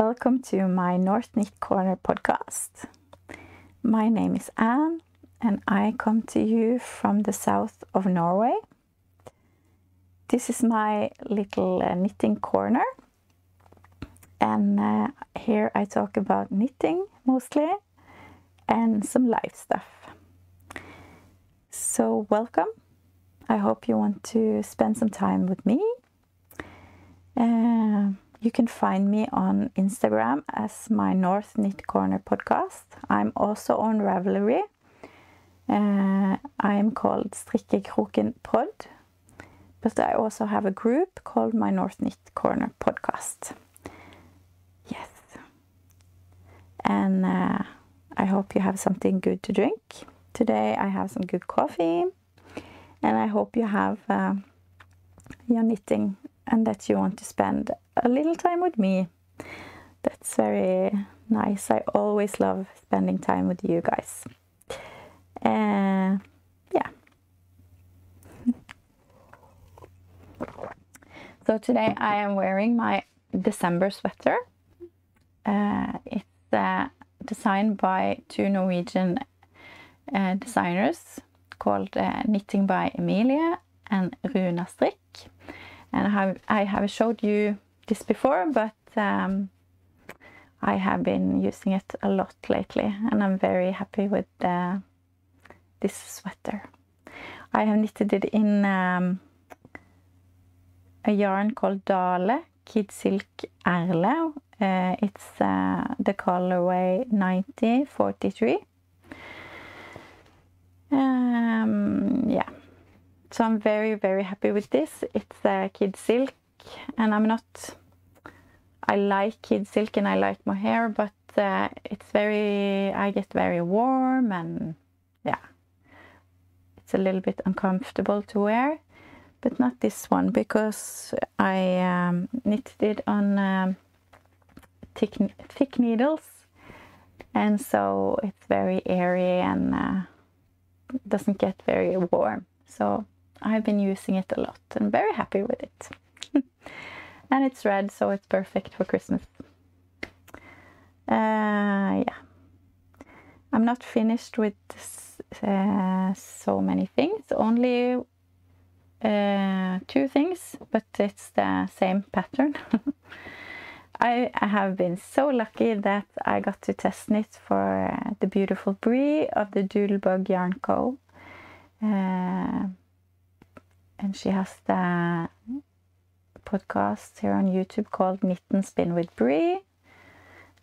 Welcome to my North Knit Corner podcast. My name is Anne and I come to you from the south of Norway. This is my little uh, knitting corner, and uh, here I talk about knitting mostly and some life stuff. So, welcome. I hope you want to spend some time with me. Uh, you can find me on Instagram as my North Knit Corner podcast. I'm also on Ravelry. Uh, I am called Strikkekroken Pod, but I also have a group called my North Knit Corner podcast. Yes. And uh, I hope you have something good to drink. Today I have some good coffee, and I hope you have uh, your knitting and that you want to spend a little time with me. That's very nice. I always love spending time with you guys. Uh, yeah. so today I am wearing my December sweater. Uh, it's uh, designed by two Norwegian uh, designers called uh, Knitting by Emilie and Runa Strikk and I have, I have showed you this before, but um, I have been using it a lot lately, and I'm very happy with uh, this sweater. I have knitted it in um, a yarn called Dale Kid Silk Erle. Uh, it's uh, the colorway 9043. Um, yeah, so I'm very, very happy with this. It's a uh, kid silk, and I'm not. I like kid silk and I like mohair, but uh, it's very. I get very warm and yeah, it's a little bit uncomfortable to wear, but not this one because I um, knitted it on um, thick thick needles, and so it's very airy and uh, doesn't get very warm. So I've been using it a lot and very happy with it. and it's red, so it's perfect for Christmas. Uh, yeah. I'm not finished with uh, so many things, only uh, two things, but it's the same pattern. I, I, have been so lucky that I got to test knit for uh, the beautiful Brie of the Doodlebug Yarn Co. Uh, and she has the podcast here on YouTube called Knit and Spin with Brie.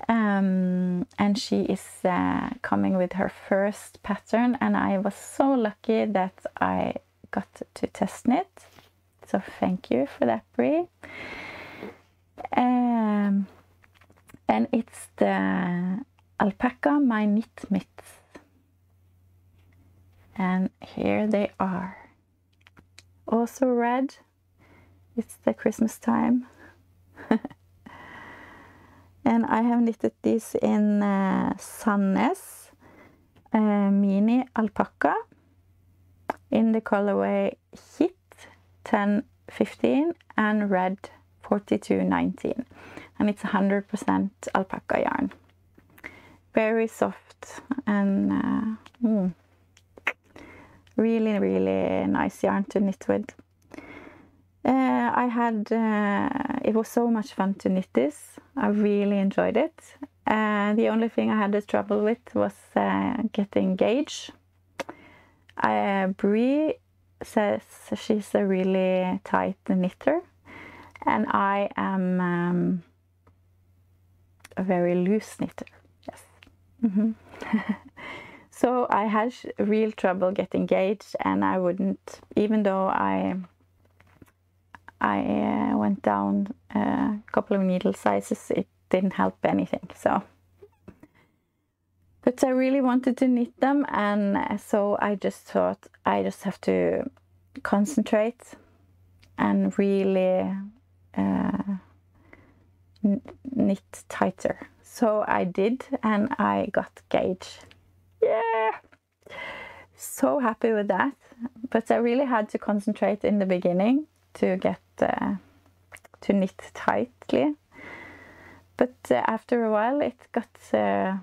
Um, and she is uh, coming with her first pattern, and I was so lucky that I got to test knit. So thank you for that, Brie. Um, and it's the alpaca my knit mitts, and here they are also red. It's the Christmas time. and I have knitted this in uh, uh, Mini Alpaca in the colorway Hit 1015 and Red 4219. And it's 100% alpaca yarn. Very soft and uh, mm really, really nice yarn to knit with. Uh, I had, uh, it was so much fun to knit this. I really enjoyed it. Uh, the only thing I had the trouble with was getting gauge. Brie says she's a really tight knitter, and I am um, a very loose knitter. Yes. Mm -hmm. So I had real trouble getting gauge, and I wouldn't, even though I I uh, went down a couple of needle sizes, it didn't help anything. So, but I really wanted to knit them, and so I just thought I just have to concentrate and really uh, knit tighter. So I did, and I got gauge yeah so happy with that but i really had to concentrate in the beginning to get uh, to knit tightly. But uh, after a while, it got uh,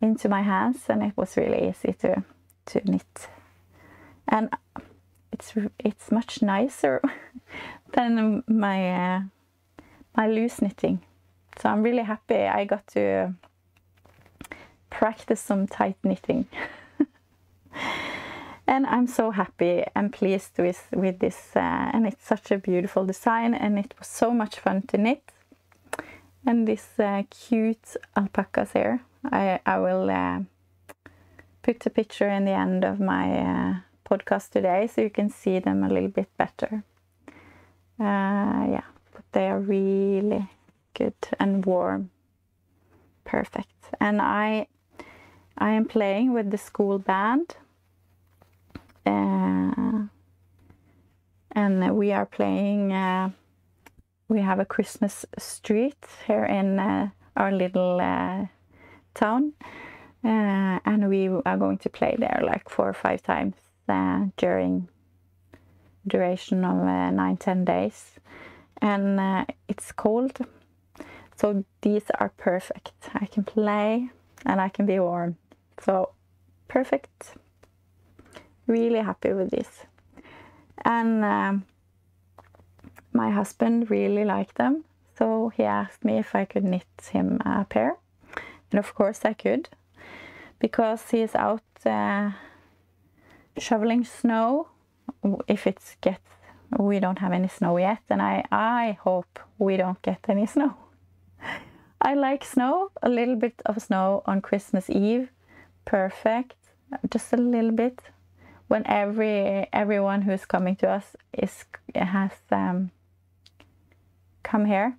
into my hands, and it was really easy to to knit. And it's it's much nicer than my uh, my loose knitting. So I'm really happy I got to practice some tight knitting. and I'm so happy and pleased with with this uh, and it's such a beautiful design and it was so much fun to knit. And this uh, cute alpacas here I, I will uh, put a picture in the end of my uh, podcast today so you can see them a little bit better. Uh, yeah but they are really good and warm. Perfect. And I I am playing with the school band and we are playing. Uh, we have a Christmas street here in uh, our little uh, town, uh, and we are going to play there like four or five times uh, during duration of nine ten days, and it's cold, so these are perfect. I can play and I can be warm, so perfect really happy with this. And um, my husband really liked them, so he asked me if I could knit him a pair. And of course I could, because he's out uh, shoveling snow. If it gets, we don't have any snow yet, and I, I hope we don't get any snow. I like snow, a little bit of snow on Christmas Eve, perfect, just a little bit when every everyone who's coming to us is has um, come here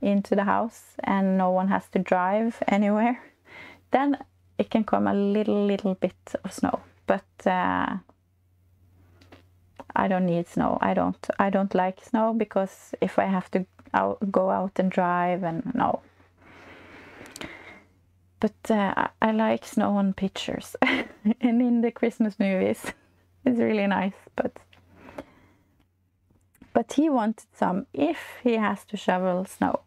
into the house and no one has to drive anywhere, then it can come a little little bit of snow. But uh, I don't need snow. I don't I don't like snow because if I have to out, go out and drive and no. But uh, I like snow on pictures and in the Christmas movies. It's really nice, but but he wanted some if he has to shovel snow,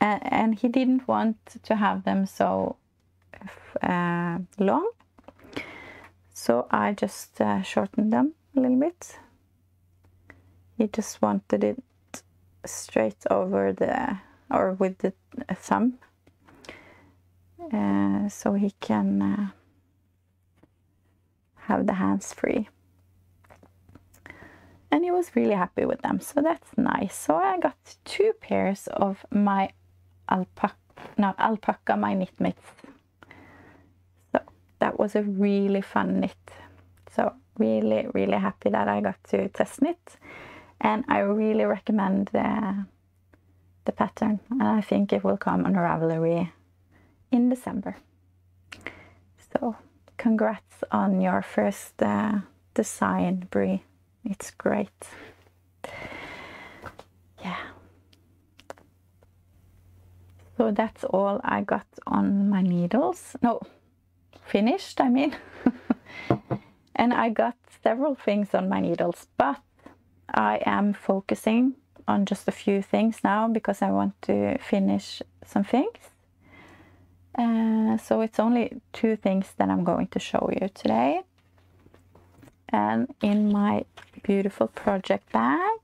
and, and he didn't want to have them so uh, long. So I just uh, shortened them a little bit. He just wanted it straight over the or with the thumb, uh, so he can uh, have the hands free. And he was really happy with them, so that's nice. So I got two pairs of my alpaca, not alpaca, my knit mitts. So that was a really fun knit. So really, really happy that I got to test knit. And I really recommend the, the pattern. And I think it will come on Ravelry in December. So congrats on your first uh, design, Brie. It's great. Yeah. So that's all I got on my needles. No, finished, I mean. and I got several things on my needles, but I am focusing on just a few things now because I want to finish some things. Uh, so it's only two things that I'm going to show you today. And in my beautiful project bag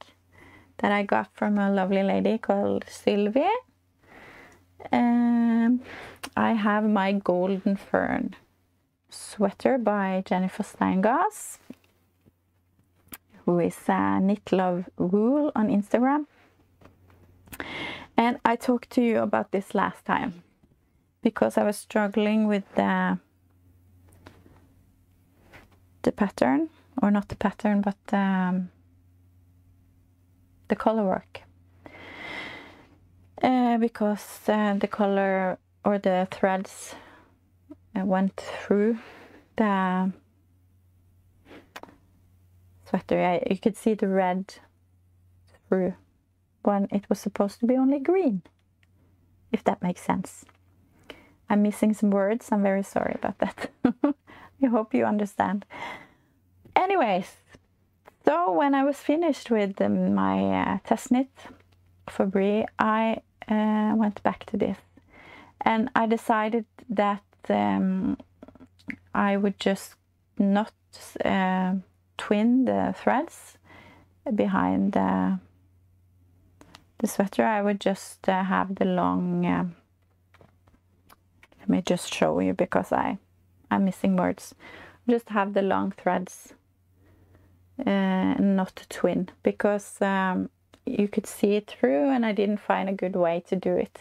that I got from a lovely lady called Sylvie, um, I have my Golden Fern sweater by Jennifer Steingass, who is uh, Knit Love Wool on Instagram. And I talked to you about this last time because I was struggling with the the pattern or not the pattern but um, the color work. Uh, because uh, the color or the threads uh, went through the sweater. I, you could see the red through when it was supposed to be only green if that makes sense I'm missing some words. I'm very sorry about that. I hope you understand. Anyways, so when I was finished with um, my uh, test knit, for Brie, I uh, went back to this and I decided that um, I would just not uh, twin the threads behind the, sweater. I would just uh, have the long, uh, let me just show you because I, I'm missing words. Just have the long threads uh, not twin because um, you could see it through and I didn't find a good way to do it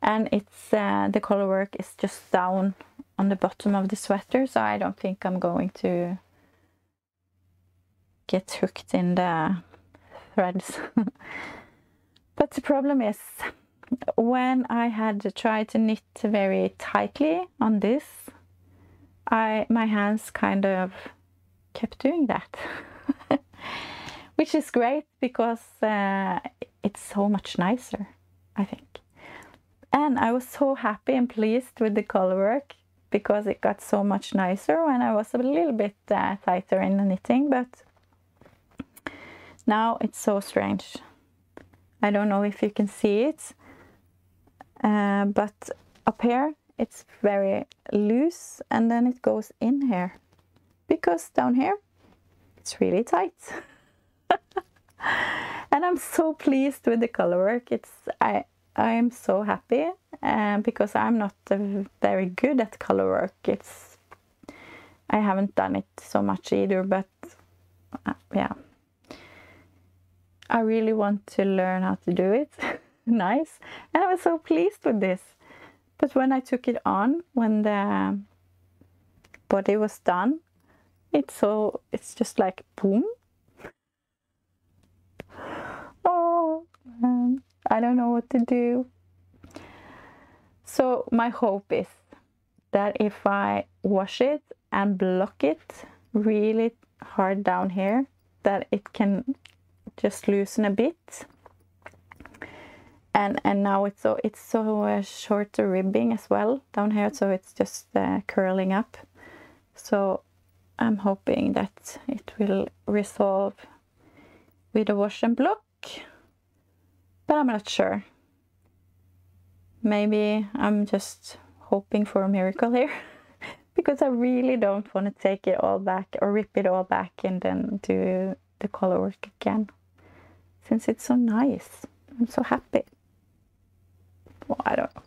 and it's uh, the color work is just down on the bottom of the sweater so I don't think I'm going to get hooked in the threads but the problem is when I had tried to knit very tightly on this I my hands kind of kept doing that which is great because uh, it's so much nicer, I think. And I was so happy and pleased with the color work because it got so much nicer when I was a little bit uh, tighter in the knitting, but now it's so strange. I don't know if you can see it, uh, but up here it's very loose and then it goes in here because down here it's really tight. and I'm so pleased with the color work. It's I I am so happy uh, because I'm not very good at color work. It's I haven't done it so much either, but uh, yeah. I really want to learn how to do it. nice. And I was so pleased with this. But when I took it on, when the body was done, it's so it's just like boom oh i don't know what to do so my hope is that if i wash it and block it really hard down here that it can just loosen a bit and and now it's so it's so uh, shorter ribbing as well down here so it's just uh, curling up so I'm hoping that it will resolve with a wash and block, but I'm not sure. Maybe I'm just hoping for a miracle here because I really don't want to take it all back or rip it all back and then do the color work again since it's so nice. I'm so happy. Well, I don't know.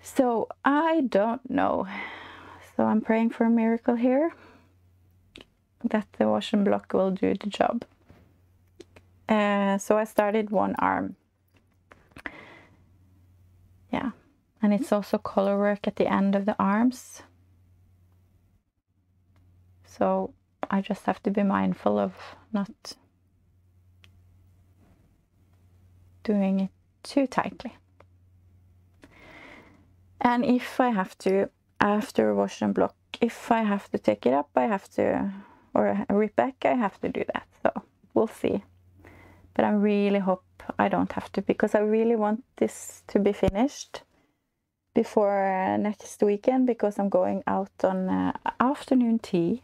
So I don't know. So I'm praying for a miracle here that the wash and block will do the job. Uh, so I started one arm. Yeah, and it's also color work at the end of the arms. So I just have to be mindful of not doing it too tightly. And if I have to, after wash and block, if I have to take it up, I have to, or rip back, I have to do that. So we'll see. But I really hope I don't have to because I really want this to be finished before uh, next weekend because I'm going out on uh, afternoon tea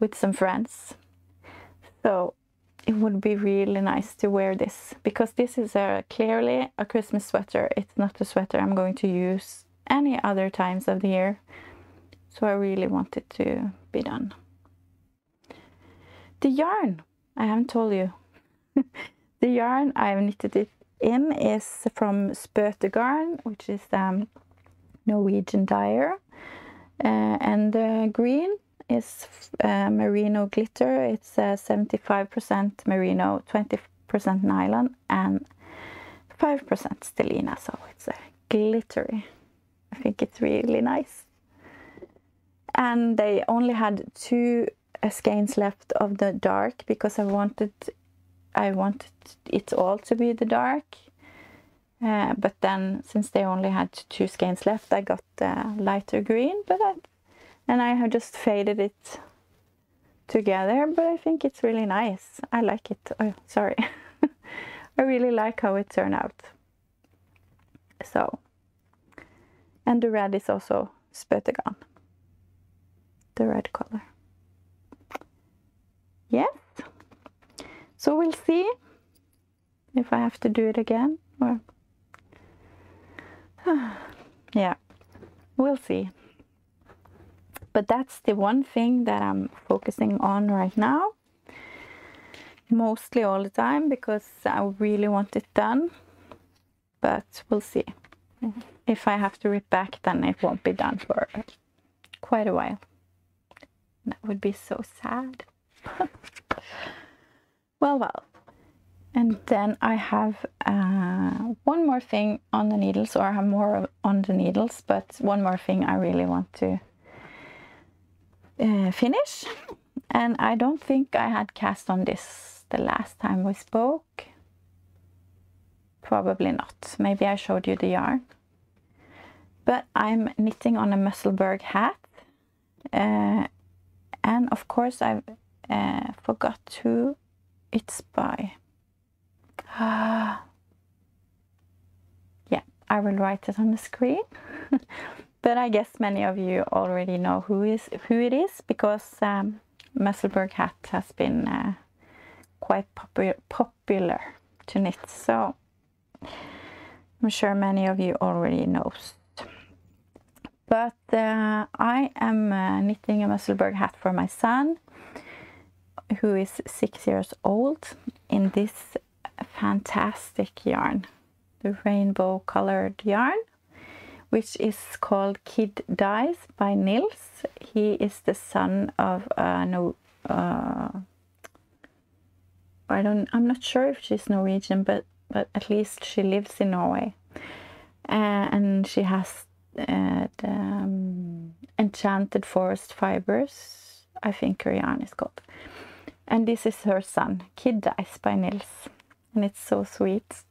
with some friends. So it would be really nice to wear this because this is a clearly a Christmas sweater. It's not a sweater I'm going to use any other times of the year. So I really want it to be done. The yarn, I haven't told you. the yarn I've knitted it in is from Spøtegarn, which is um, Norwegian dyer. Uh, and the green is uh, merino glitter. It's 75% uh, merino, 20% nylon, and 5% stellina. So it's a glittery I think it's really nice. And they only had two skeins left of the dark because I wanted I wanted it all to be the dark. Uh, but then since they only had two skeins left, I got the lighter green. But I, and I have just faded it together. But I think it's really nice. I like it. Oh, sorry. I really like how it turned out. So and the red is also Spøtegarn. The red color. Yes. So we'll see if I have to do it again or yeah, we'll see. But that's the one thing that I'm focusing on right now. Mostly all the time because I really want it done. But we'll see. If I have to rip back, then it won't be done for quite a while. That would be so sad. well, well. And then I have uh, one more thing on the needles, or I have more on the needles, but one more thing I really want to uh, finish. And I don't think I had cast on this the last time we spoke. Probably not. Maybe I showed you the yarn. But I'm knitting on a Musselburgh hat. Uh, and of course I uh, forgot who it's by. yeah, I will write it on the screen. but I guess many of you already know who is who it is because um, hat has been uh, quite popu popular to knit. So I'm sure many of you already knows. But uh, I am uh, knitting a Musselburgh hat for my son, who is six years old, in this fantastic yarn, the rainbow colored yarn, which is called Kid Dies by Niels. He is the son of uh, no, uh, I don't, I'm not sure if she's Norwegian, but but at least she lives in Norway, uh, and she has uh, the um, Enchanted Forest Fibers. I think her yarn is called. And this is her son, Kid-dyes by Niels and it's so sweet.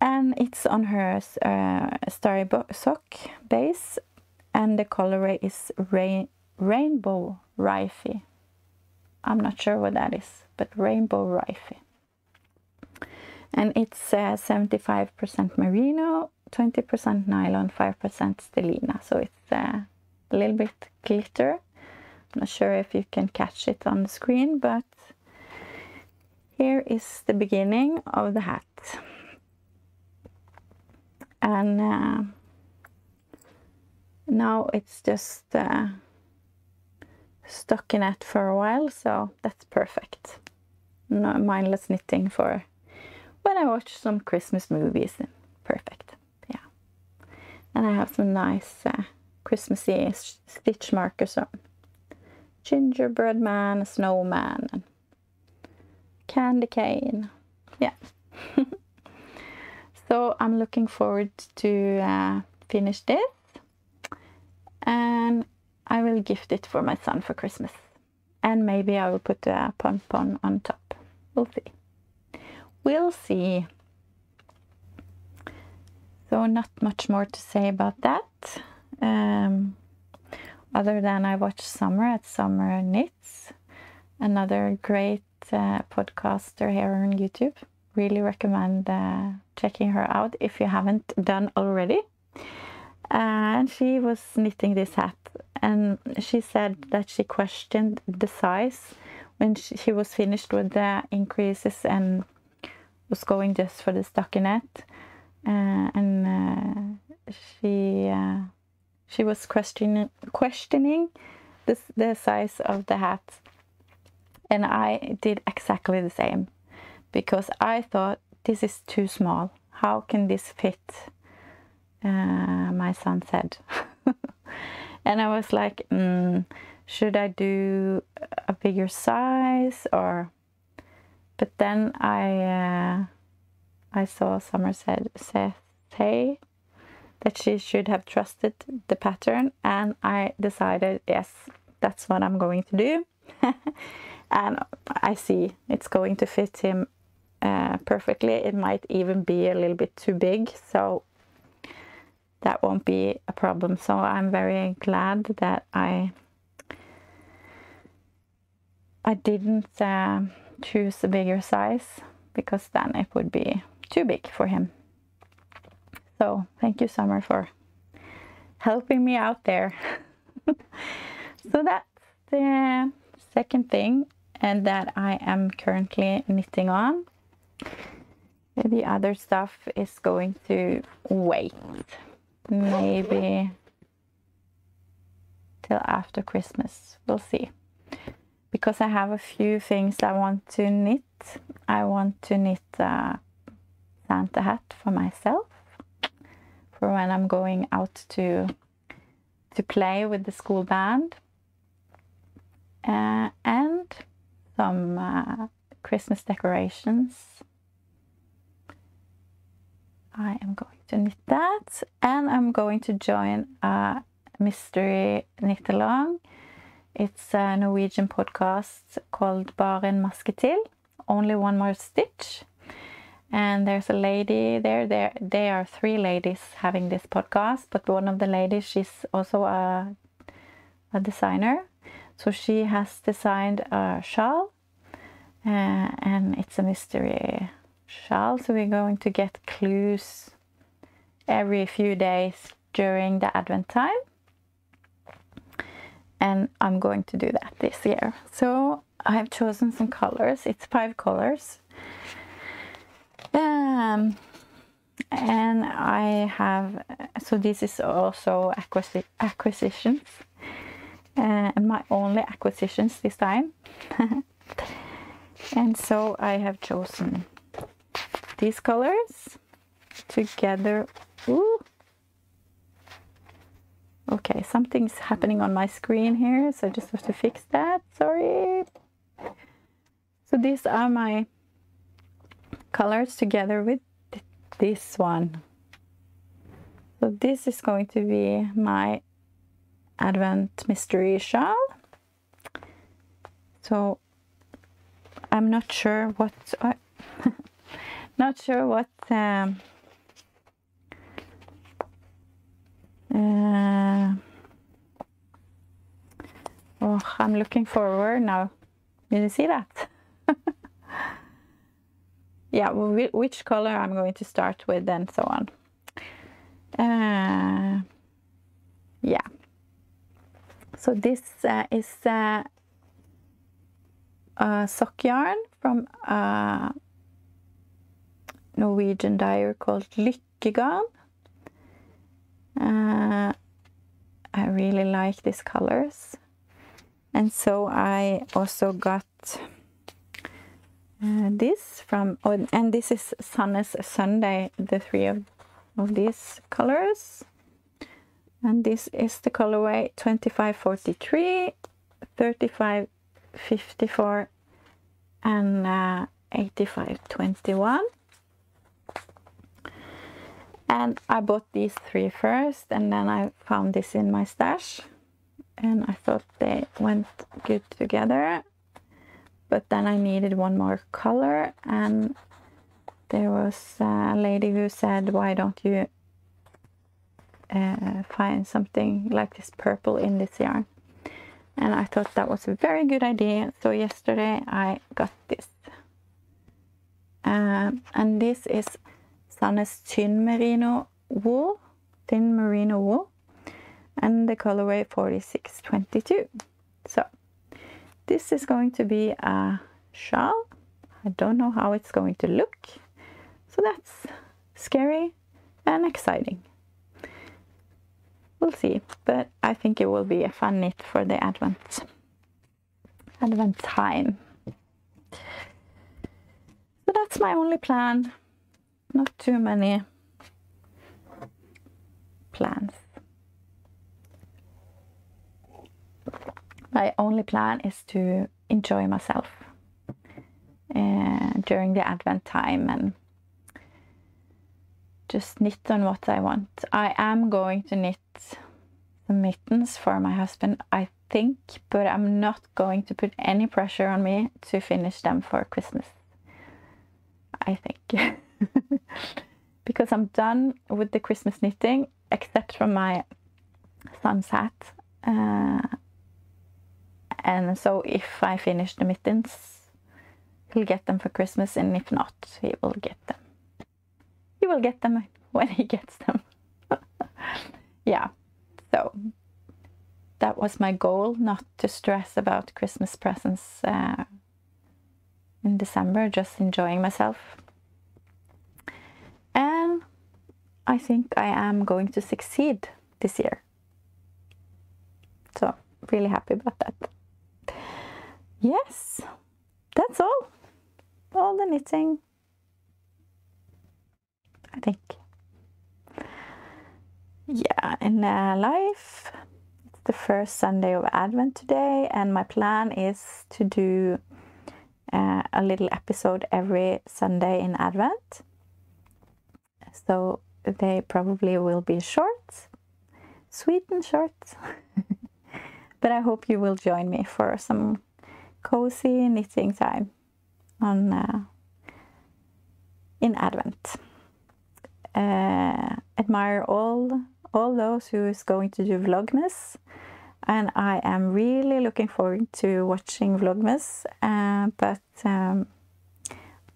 And it's on her uh, starry sock base, and the colorway is rain rainbow rife I'm not sure what that is, but rainbow rife And it's 75% uh, merino, 20% nylon, 5% stellina. So it's uh, a little bit glitter. I'm not sure if you can catch it on the screen, but here is the beginning of the hat. And uh, now it's just uh, it for a while, so that's perfect. No, mindless knitting for when I watch some Christmas movies. Perfect, yeah. And I have some nice uh, Christmassy stitch markers on. Gingerbread man, snowman, and candy cane. Yeah. So I'm looking forward to uh, finish this and I will gift it for my son for Christmas. And maybe I will put a pompon on top. We'll see. We'll see. So not much more to say about that. Um, other than I watched Somer at Somer Knits. Another great uh, podcaster here on YouTube. Really recommend uh, checking her out if you haven't done already. and she was knitting this hat, and she said that she questioned the size when she, was finished with the increases and was going just for the stockinette. Uh, and uh, she uh, she was questioning questioning this, the size of the hat and I did exactly the same because I thought this is too small. How can this fit? Uh, my son said. and I was like, mm, should I do a bigger size or? But then I uh, I saw Somer said say that she should have trusted the pattern, and I decided yes, that's what I'm going to do. and I see it's going to fit him uh, perfectly. It might even be a little bit too big, so that won't be a problem. So I'm very glad that I I didn't uh, choose a bigger size because then it would be too big for him. So thank you, Somer, for helping me out there. so that's the second thing and that I am currently knitting on. The other stuff is going to wait. Maybe till after Christmas. We'll see. Because I have a few things I want to knit. I want to knit a Santa hat for myself for when I'm going out to to play with the school band. Uh, and some uh, Christmas decorations. I am going to knit that and I'm going to join a mystery knit along. It's a Norwegian podcast called Bare en maske Only One More Stitch. And there's a lady there. There, they are three ladies having this podcast, but one of the ladies, she's also a, a designer. So she has designed a shawl, uh, and it's a mystery shawl. So we're going to get clues every few days during the Advent time and I'm going to do that this year. So I have chosen some colors. It's five colors. Um, and I have, so this is also acquisi acquisitions. Uh, and my only acquisitions this time. and so I have chosen these colors together. Ooh, Okay, something's happening on my screen here, so I just have to fix that. Sorry. So these are my colors together with this one. So this is going to be my Advent Mystery Shawl. So I'm not sure what, uh, not sure what um, Uh, oh, I'm looking forward now. Did you see that? yeah, well, which color I'm going to start with and so on. Uh, yeah. So this uh, is uh, a sock yarn from a Norwegian dyer called Lykkegarn. Uh, I really like these colors. And so I also got uh, this from, oh, and this is Sandnes Sunday, the three of, of these colors. And this is the colorway 2543, 3554, and uh, 8521 and I bought these three first and then I found this in my stash. And I thought they went good together. But then I needed one more color and there was a lady who said why don't you uh, find something like this purple in this yarn? And I thought that was a very good idea. So yesterday I got this. Um, and this is Sandnes Thin Merino Wool, Thin Merino Wool, and the colorway 4622. So this is going to be a shawl. I don't know how it's going to look. So that's scary and exciting. We'll see, but I think it will be a fun knit for the Advent Advent time. So that's my only plan not too many plans. My only plan is to enjoy myself uh, during the Advent time and just knit on what I want. I am going to knit some mittens for my husband, I think, but I'm not going to put any pressure on me to finish them for Christmas. I think. because I'm done with the Christmas knitting, except for my son's hat. Uh, and so if I finish the mittens, he'll get them for Christmas, and if not, he will get them. He will get them when he gets them. yeah, so that was my goal, not to stress about Christmas presents uh, in December, just enjoying myself I think I am going to succeed this year. So, really happy about that. Yes, that's all. All the knitting. I think. Yeah, in uh, life, it's the first Sunday of Advent today, and my plan is to do uh, a little episode every Sunday in Advent. So they probably will be short, sweet and short. but I hope you will join me for some cozy knitting time on uh, in Advent. Uh, admire all all those who is going to do Vlogmas, and I am really looking forward to watching Vlogmas. Uh, but um,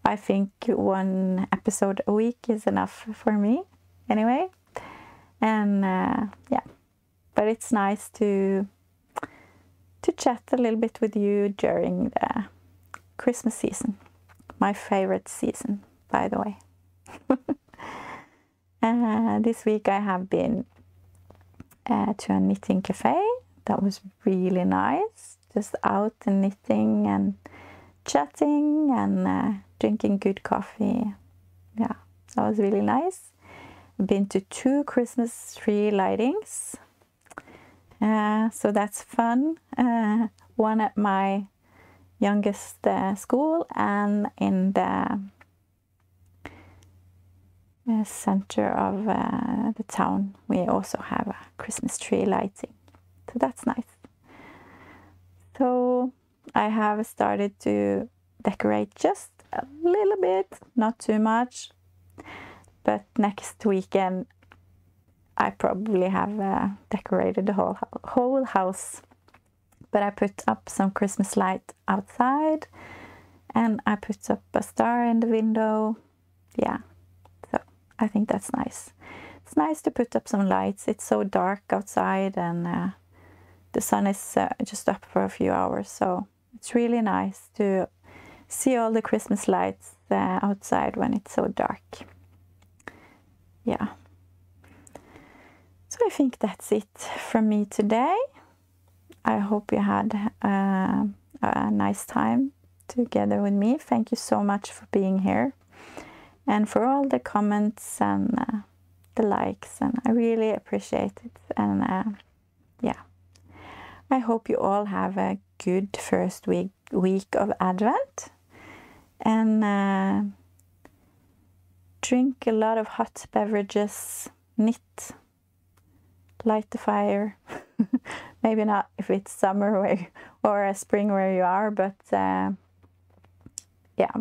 I think one episode a week is enough for me, anyway. And uh, yeah, but it's nice to to chat a little bit with you during the Christmas season. My favorite season, by the way. uh, this week I have been uh, to a knitting cafe. That was really nice. Just out and knitting and chatting and uh, drinking good coffee. Yeah, that was really nice. Been to two Christmas tree lightings uh, so that's fun. Uh, one at my youngest uh, school and in the uh, center of uh, the town we also have a Christmas tree lighting. So that's nice. So I have started to decorate just a little bit, not too much. But next weekend I probably have uh, decorated the whole whole house. But I put up some Christmas light outside, and I put up a star in the window. Yeah, so I think that's nice. It's nice to put up some lights. It's so dark outside, and uh, the sun is uh, just up for a few hours, so it's really nice to see all the Christmas lights uh, outside when it's so dark. Yeah. So I think that's it from me today. I hope you had uh, a nice time together with me. Thank you so much for being here and for all the comments and uh, the likes, and I really appreciate it. And uh, yeah, I hope you all have a good first week week of Advent and uh, drink a lot of hot beverages, knit light the fire. Maybe not if it's summer where, or a spring where you are, but uh, yeah.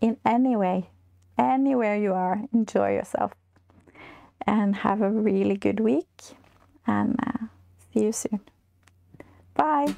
In any way, anywhere you are, enjoy yourself and have a really good week. And uh, see you soon. Bye.